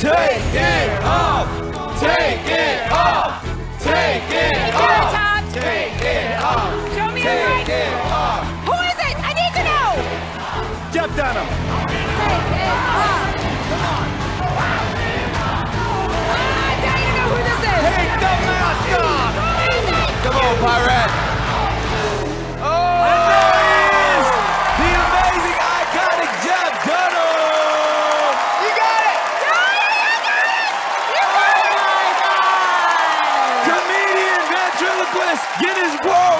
Take it off! Take it off! Take it Take it on off! Take it off! Show me your Take it off! Who is it? I need to know. Jeff Dunham! Take it off. Come on! I you to know who this is. Take the mask off! Who is it? Come on, Pi-Rat! Gilliquist get his ball.